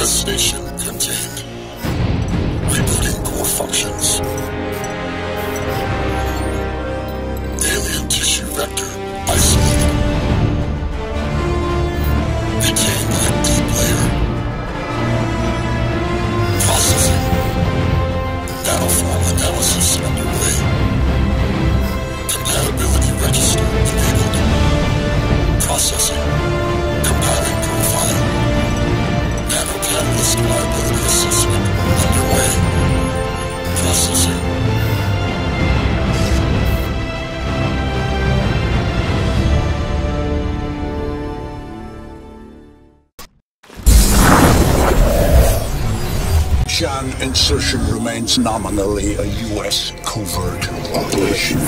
Infestation insertion remains nominally a U.S. covert operation.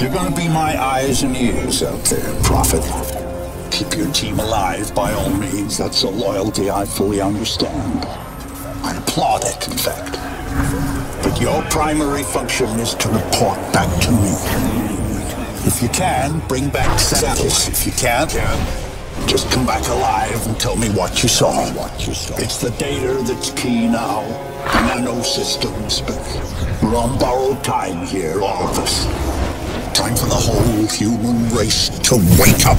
You're gonna be my eyes and ears out there, Prophet. Keep your team alive by all means. That's a loyalty I fully understand. I applaud it, in fact. But your primary function is to report back to me. If you can, bring back samples. If you can't, just come back alive and tell me what you saw. What you saw. It's the data that's key now. Nano systems, but we're on borrowed time here, all of us. Time for the whole human race to wake up.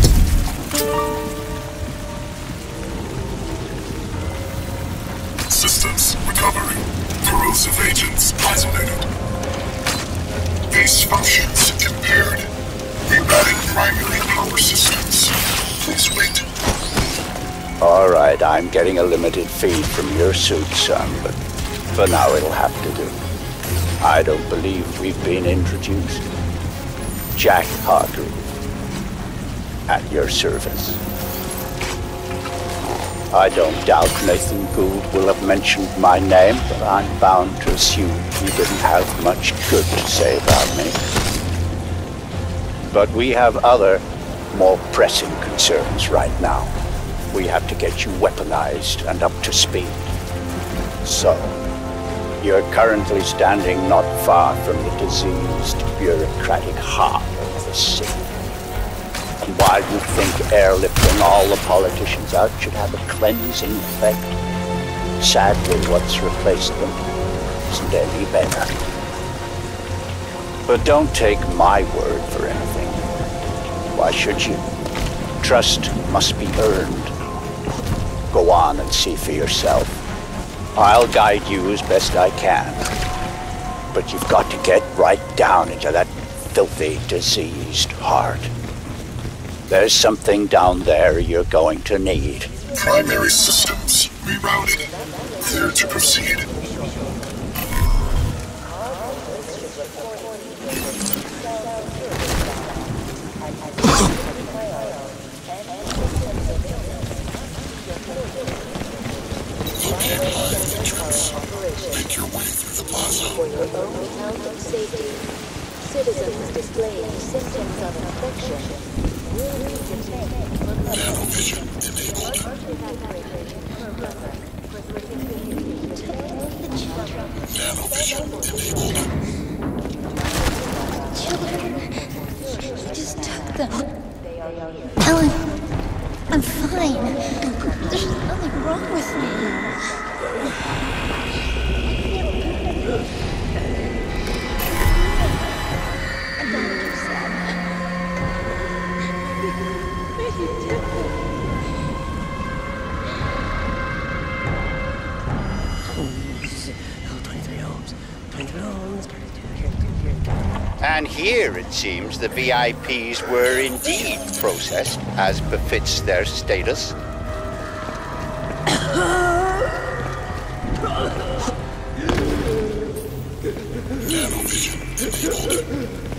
Systems recovering. Corrosive agents isolated. Base functions impaired. Rerouting primary power systems. Please wait. All right, I'm getting a limited feed from your suit, son, but for now it'll have to do. I don't believe we've been introduced. Jack Hargreave, at your service. I don't doubt Nathan Gould will have mentioned my name, but I'm bound to assume he didn't have much good to say about me. But we have other, more pressing concerns right now. We have to get you weaponized and up to speed. So, you're currently standing not far from the diseased, bureaucratic heart of the city. And while you think airlifting all the politicians out should have a cleansing effect, sadly what's replaced them isn't any better. But don't take my word for anything. Why should you? Trust must be earned. Go on and see for yourself. I'll guide you as best I can. But you've got to get right down into that filthy, diseased heart. There's something down there you're going to need. Primary systems rerouted. Clear to proceed. Make your way through the plaza. For your own health and safety, citizens displaying symptoms of infection will be detained. Nanovision enabled. Nanovision enabled. Children. Just took them. Ellen, I'm fine. There's nothing wrong with me. Here it seems the VIPs were indeed processed as befits their status.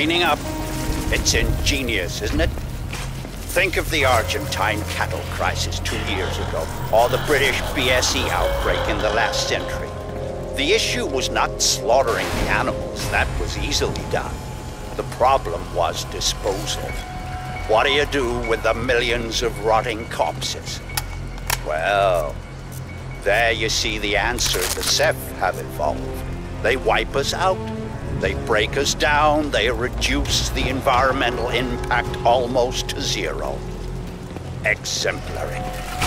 Cleaning up. It's ingenious, isn't it? Think of the Argentine cattle crisis two years ago, or the British BSE outbreak in the last century. The issue was not slaughtering the animals, that was easily done. The problem was disposal. What do you do with the millions of rotting corpses? Well, there you see the answer the Ceph have evolved. They wipe us out. They break us down. They reduce the environmental impact almost to zero. Exemplary.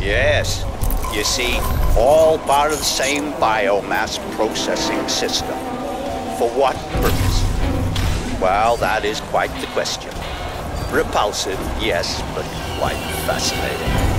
Yes. You see, all part of the same biomass processing system. For what purpose? Well, that is quite the question. Repulsive, yes, but quite fascinating.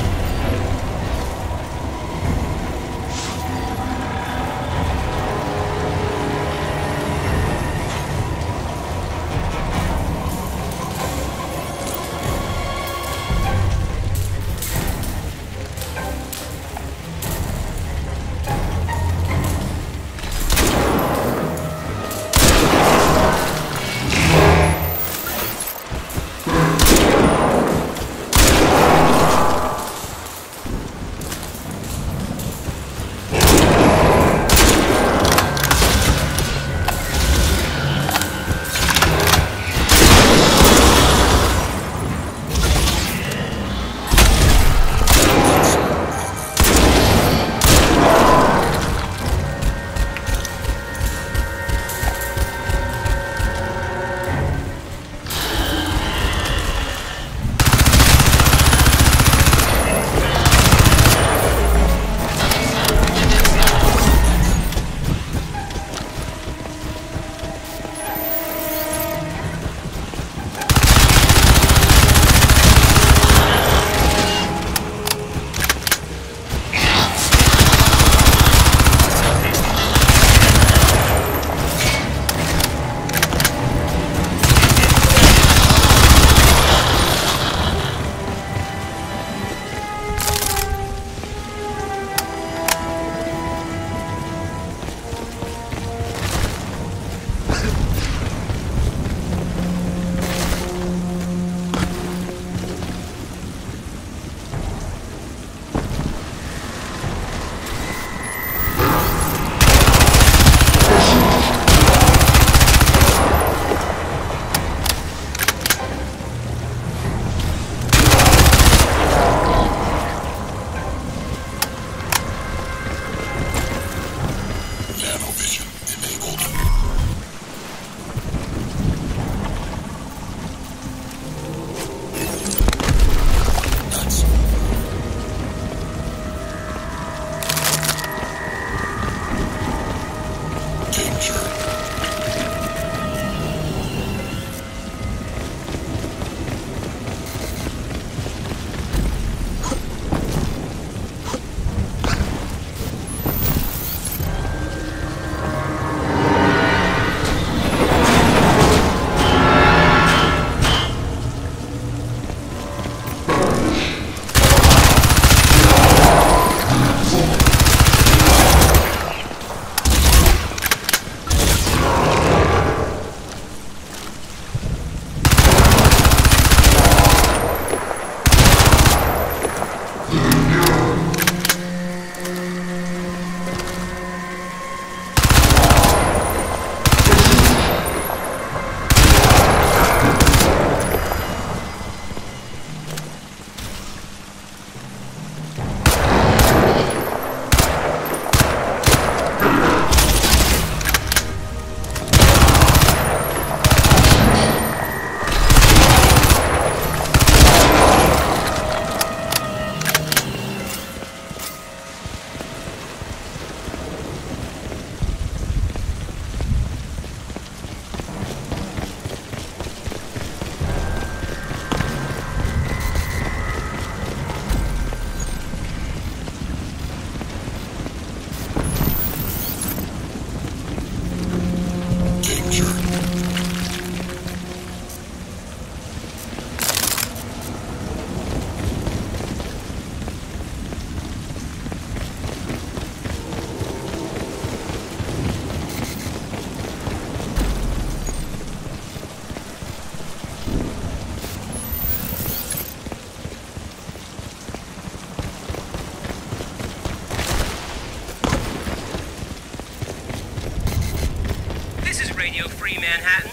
Manhattan.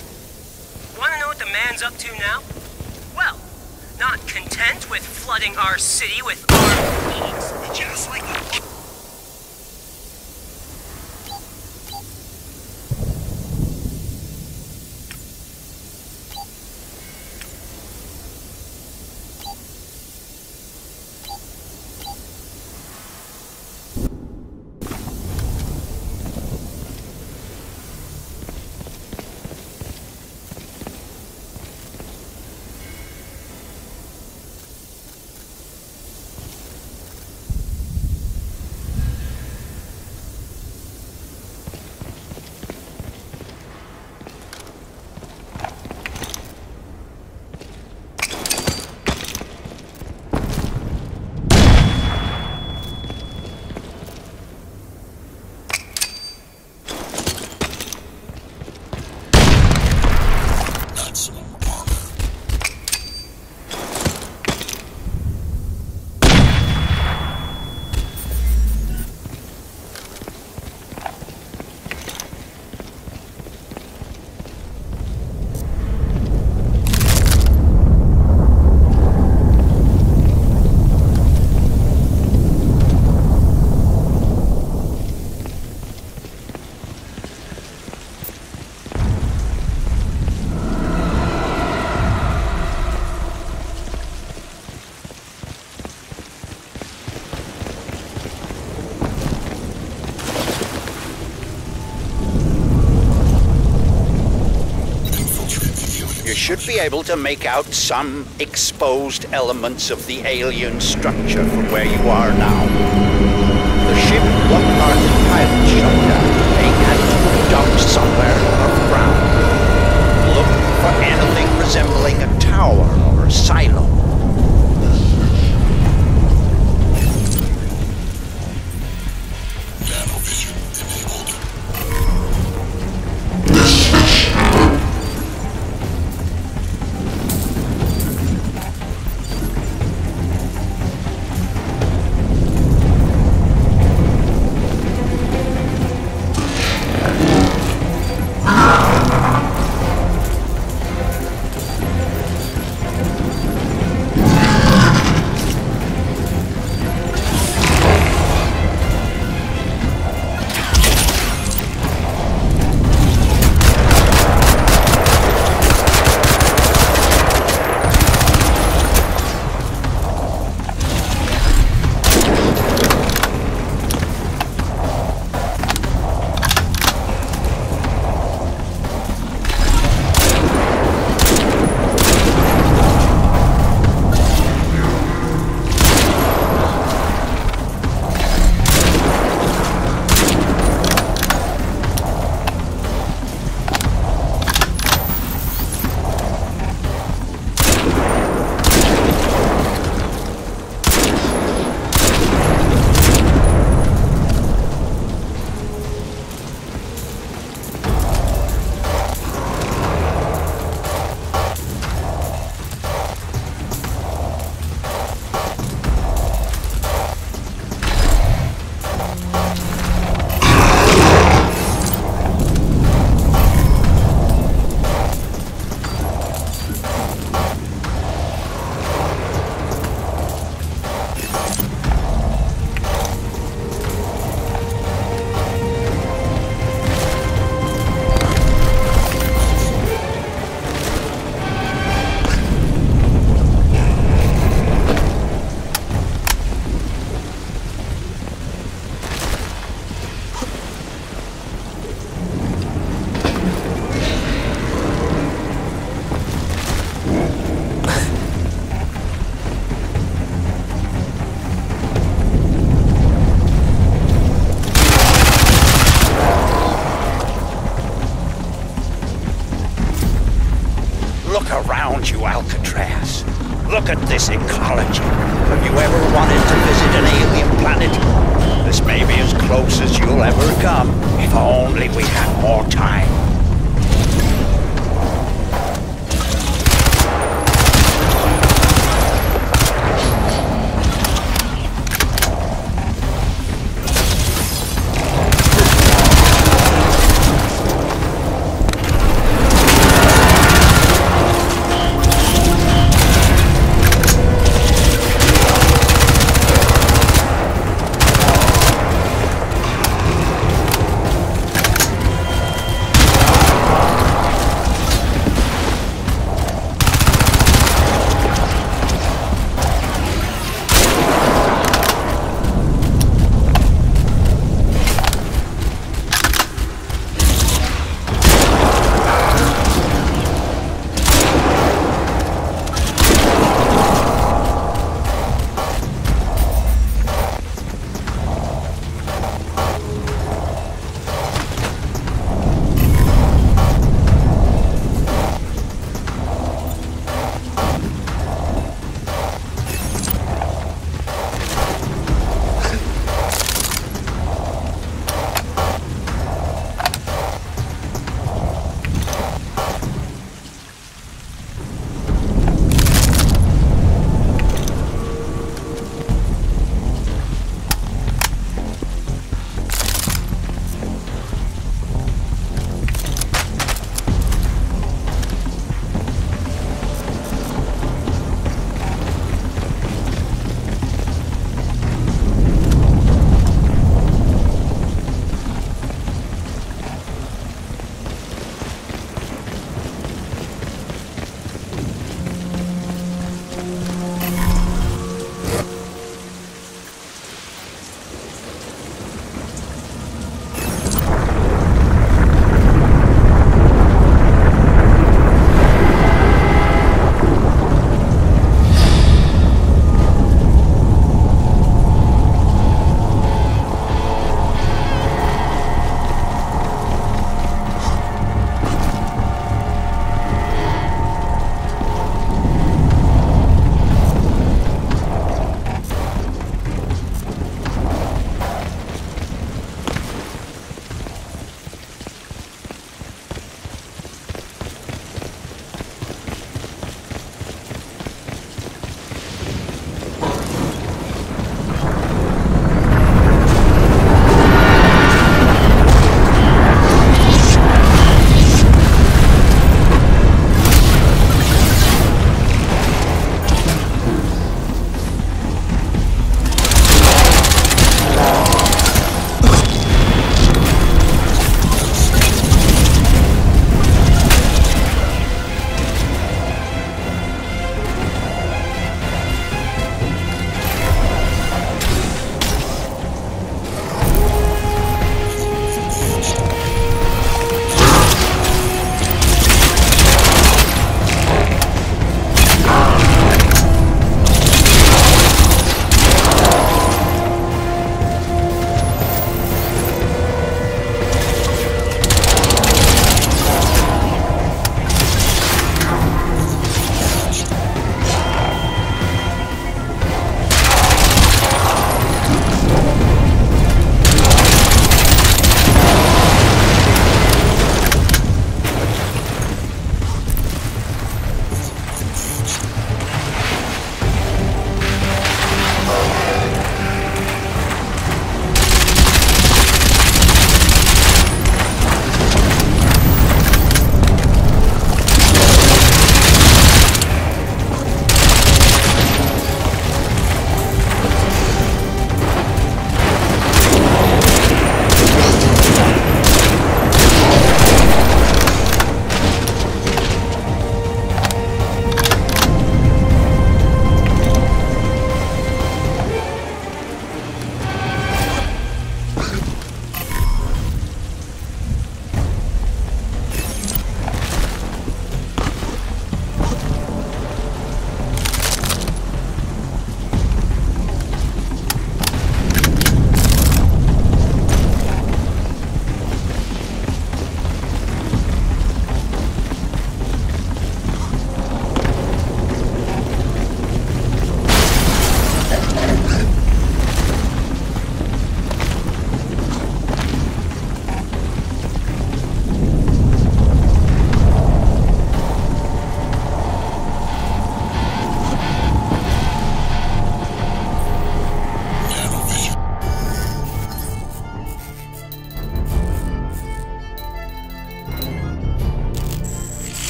Wanna know what the man's up to now? Well, not content with flooding our city with armed thieves, just like the You should be able to make out some exposed elements of the alien structure from where you are now. The ship Lockhart's pilot shut down. They had to be docked somewhere above ground. Look for anything resembling a tower or a silo.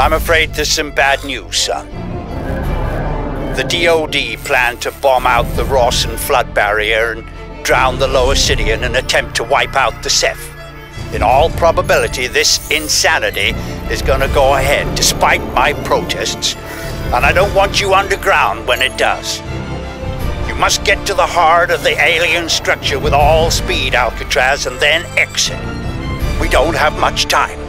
I'm afraid there's some bad news, son. The DoD plan to bomb out the Rawson flood barrier and drown the lower city in an attempt to wipe out the Ceph. In all probability, this insanity is gonna go ahead despite my protests, and I don't want you underground when it does. You must get to the heart of the alien structure with all speed, Alcatraz, and then exit. We don't have much time.